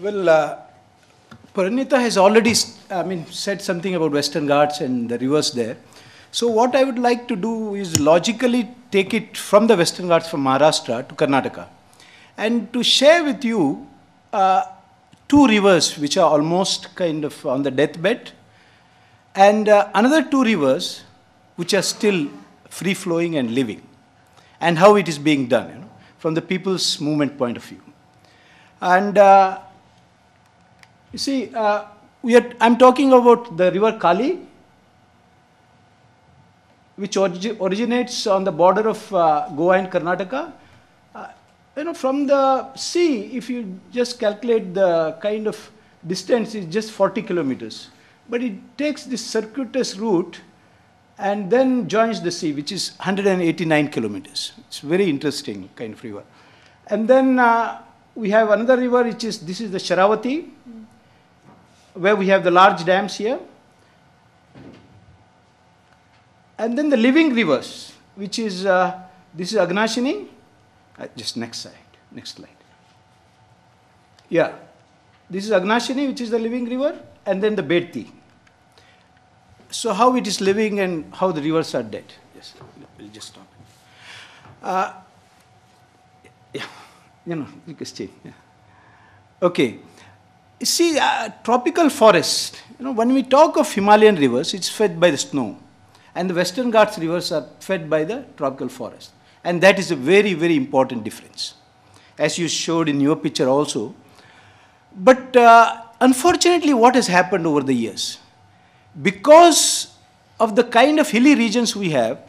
Well, uh, Parineeta has already, I mean, said something about Western Ghats and the rivers there. So what I would like to do is logically take it from the Western Ghats from Maharashtra to Karnataka, and to share with you uh, two rivers which are almost kind of on the deathbed, and uh, another two rivers which are still free flowing and living, and how it is being done, you know, from the people's movement point of view. And uh, you see, uh, we are, I'm talking about the river Kali, which origi- originates on the border of uh, Goa and Karnataka. Uh, you know, from the sea, if you just calculate the kind of distance, it's just 40 kilometers. But it takes this circuitous route and then joins the sea, which is 189 kilometers. It's very interesting kind of river. And then uh, we have another river, which is this is the Sharavati, where we have the large dams here. And then the living rivers, which is uh, this is Aghanashini. Uh, just next slide, next slide. Yeah, this is Aghanashini, which is the living river, and then the Bedti. So how it is living and how the rivers are dead. Yes, we'll just stop. Uh, yeah, you know, you can stay. Yeah. Okay. You see, uh, tropical forest, you know, when we talk of Himalayan rivers, it's fed by the snow. And the Western Ghats rivers are fed by the tropical forest. And that is a very, very important difference, as you showed in your picture also. But uh, unfortunately, what has happened over the years? Because of the kind of hilly regions we have,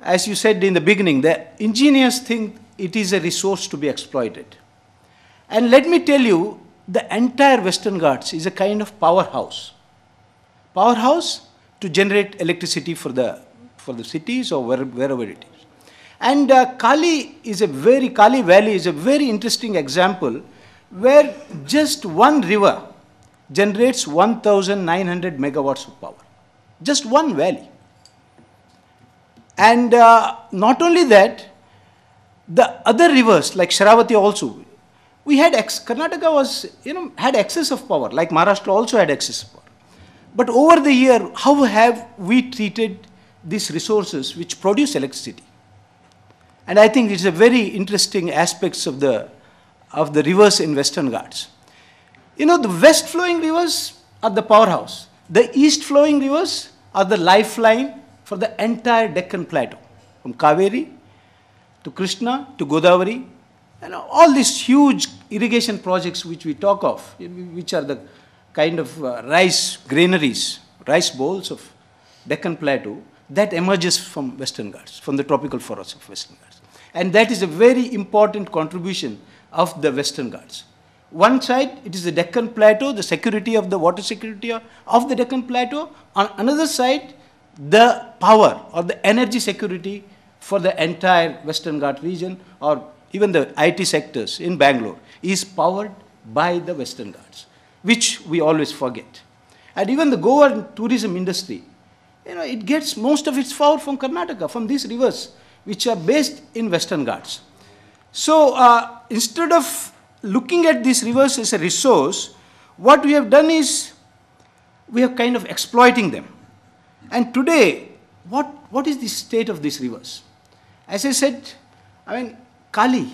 as you said in the beginning, the engineers think it is a resource to be exploited. And let me tell you, the entire Western Ghats is a kind of powerhouse. Powerhouse to generate electricity for the, for the cities or where, wherever it is. And uh, Kali is a very, Kali Valley is a very interesting example where just one river generates 1,900 megawatts of power. Just one valley. And uh, not only that, the other rivers like Sharavati also, we had ex- Karnataka was you know had excess of power, like Maharashtra also had excess of power. But over the year, how have we treated these resources which produce electricity? And I think it's a very interesting aspects of the of the rivers in Western Ghats. You know, the west flowing rivers are the powerhouse. The east flowing rivers are the lifeline for the entire Deccan Plateau, from Kaveri to Krishna to Godavari, know, all these huge irrigation projects which we talk of, which are the kind of uh, rice granaries, rice bowls of Deccan Plateau, that emerges from Western Ghats, from the tropical forests of Western Ghats. And that is a very important contribution of the Western Ghats. One side, it is the Deccan Plateau, the security of the water security of the Deccan Plateau. On another side, the power or the energy security for the entire Western Ghat region or even the IT sectors in Bangalore is powered by the Western Ghats, which we always forget. And even the Goa tourism industry, you know, it gets most of its power from Karnataka, from these rivers, which are based in Western Ghats. So uh, instead of looking at these rivers as a resource, what we have done is we are kind of exploiting them. And today, what, what is the state of these rivers? As I said, I mean, Kali,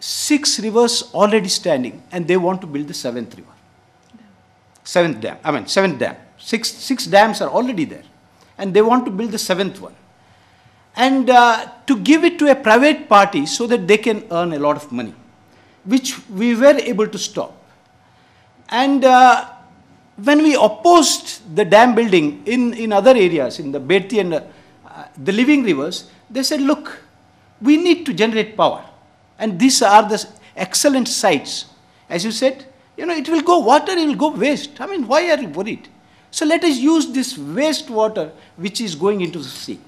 six rivers already standing, and they want to build the seventh river. Seventh dam, I mean, seventh dam. Six, six dams are already there, and they want to build the seventh one. And uh, to give it to a private party so that they can earn a lot of money, which we were able to stop. And uh, when we opposed the dam building in, in other areas, in the Bedti and uh, the living rivers, they said, look, we need to generate power. And these are the excellent sites. As you said, you know, it will go water, it will go waste. I mean, why are you worried? So let us use this waste water which is going into the sea.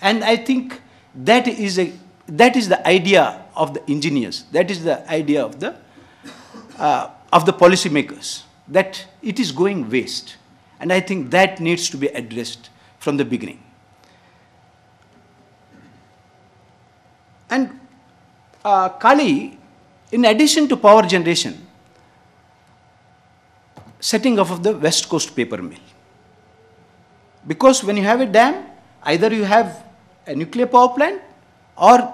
And I think that is, a, that is the idea of the engineers. That is the idea of the, uh, of the policymakers, that it is going waste. And I think that needs to be addressed from the beginning. And uh, Kali, in addition to power generation, setting up of the West Coast paper mill. Because when you have a dam, either you have a nuclear power plant or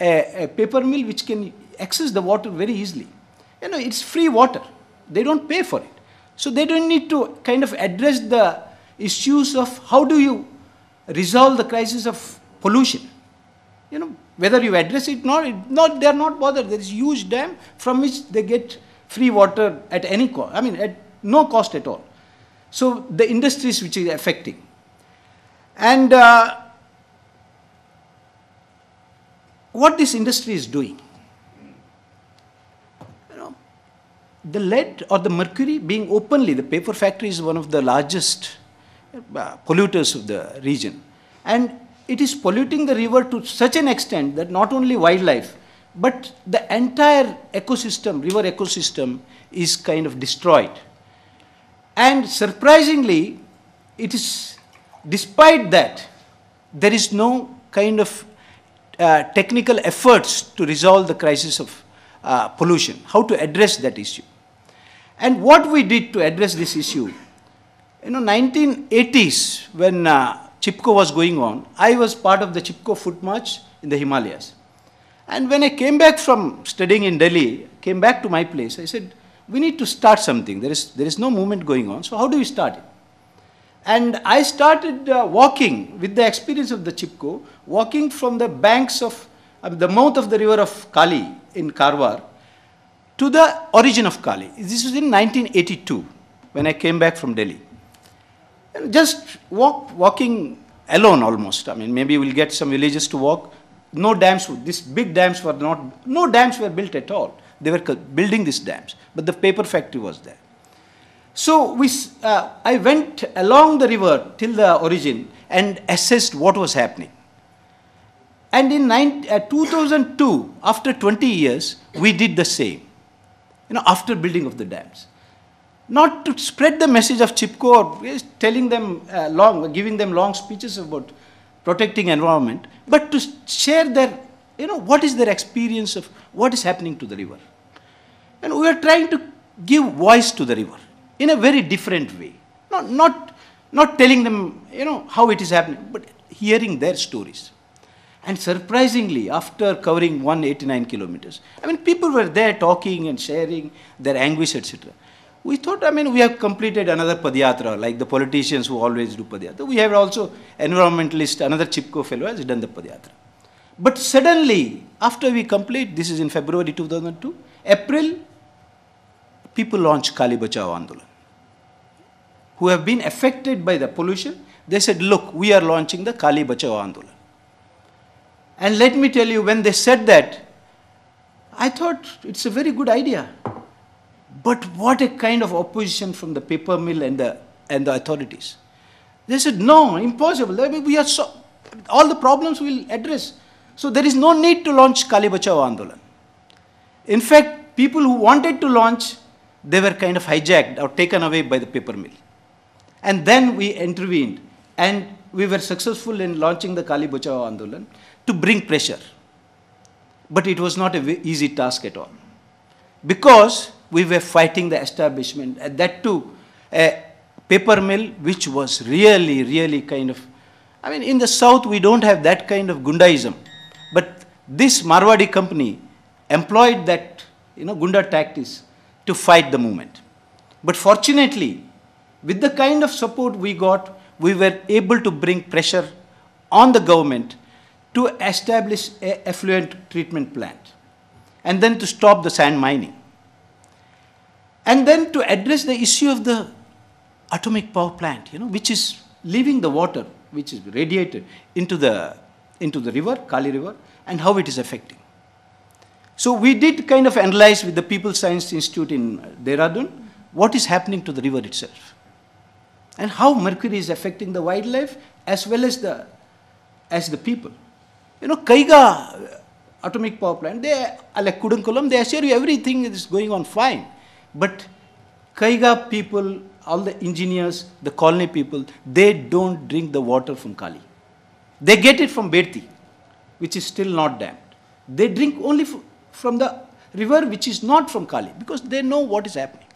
a, a paper mill which can access the water very easily. You know, it's free water. They don't pay for it. So they don't need to kind of address the issues of how do you resolve the crisis of pollution. You know, whether you address it or not, not they are not bothered. There is huge dam from which they get free water at any cost. I mean, at no cost at all. So the industries which is affecting. And uh, what this industry is doing, you know, the lead or the mercury being openly, the paper factory is one of the largest uh, polluters of the region. And it is polluting the river to such an extent that not only wildlife, but the entire ecosystem, river ecosystem, is kind of destroyed. And surprisingly, it is, despite that, there is no kind of uh, technical efforts to resolve the crisis of uh, pollution, how to address that issue. And what we did to address this issue, you know, 1980s, when uh, Chipko was going on, I was part of the Chipko foot march in the Himalayas. And when I came back from studying in Delhi, came back to my place, I said, we need to start something. There is, there is no movement going on. So how do we start it? And I started uh, walking with the experience of the Chipko, walking from the banks of uh, the mouth of the river of Kali in Karwar to the origin of Kali. This was in 1982 when I came back from Delhi. Just walk, walking alone almost. I mean, maybe we'll get some villages to walk. No dams, these big dams were not, no dams were built at all. They were building these dams, but the paper factory was there. So we, uh, I went along the river till the origin and assessed what was happening. And in uh, 2002, after 20 years, we did the same, you know, after building of the dams. Not to spread the message of Chipko or telling them uh, long, giving them long speeches about protecting environment, but to share their, you know, what is their experience of what is happening to the river. And we are trying to give voice to the river in a very different way. Not, not, not telling them, you know, how it is happening, but hearing their stories. And surprisingly, after covering 189 kilometers, I mean, people were there talking and sharing their anguish, etc. We thought, I mean, we have completed another Padyatra, like the politicians who always do Padyatra. We have also environmentalist, another Chipko fellow has done the Padyatra. But suddenly, after we complete, this is in February 2002, April, people launched Kali Bachao Andolan. Who have been affected by the pollution, they said, look, we are launching the Kali Bachao Andolan. And let me tell you, when they said that, I thought it's a very good idea. But what a kind of opposition from the paper mill and the, and the authorities. They said, no, impossible. We are so, all the problems we'll address. So there is no need to launch Kali Bachao Andolan. In fact, people who wanted to launch, they were kind of hijacked or taken away by the paper mill. And then we intervened and we were successful in launching the Kali Bachao Andolan to bring pressure. But it was not an easy task at all. Because we were fighting the establishment, and that too, a paper mill which was really, really kind of, I mean, in the south we don't have that kind of Gundaism. But this Marwadi company employed that, you know, Gunda tactics to fight the movement. But fortunately, with the kind of support we got, we were able to bring pressure on the government to establish a effluent treatment plant and then to stop the sand mining. And then to address the issue of the atomic power plant, you know, which is leaving the water, which is radiated into the, into the river, Kali River, and how it is affecting. So we did kind of analyze with the People Science Institute in Dehradun what is happening to the river itself and how mercury is affecting the wildlife as well as the, as the people. You know, Kaiga atomic power plant, they, like Kudankulam, they assure you everything is going on fine. But Kaiga people, all the engineers, the colony people, they don't drink the water from Kali. They get it from Bedti, which is still not dammed. They drink only from the river which is not from Kali because they know what is happening.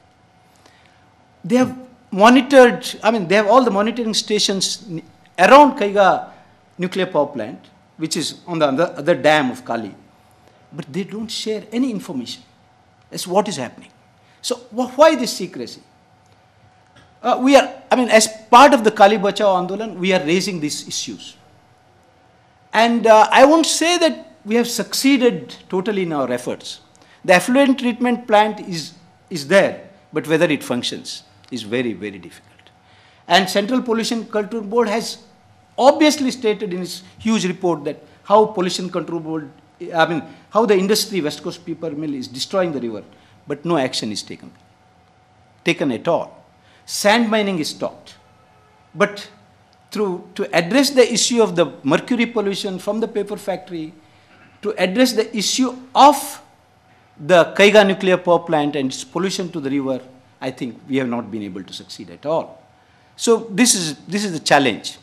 they have monitored, I mean, they have all the monitoring stations around Kaiga nuclear power plant, which is on the other dam of Kali, but they don't share any information as what is happening. So why this secrecy? Uh, we are, I mean, as part of the Kali Bachao Andolan, we are raising these issues. And uh, I won't say that we have succeeded totally in our efforts. The effluent treatment plant is, is there, but whether it functions is very, very difficult. And Central Pollution Control Board has obviously stated in its huge report that how Pollution Control Board, I mean, how the industry, West Coast Paper Mill, is destroying the river, but no action is taken, taken at all. Sand mining is stopped. But through, to address the issue of the mercury pollution from the paper factory, to address the issue of the Kaiga nuclear power plant and its pollution to the river, I think we have not been able to succeed at all. So this is, this is the challenge.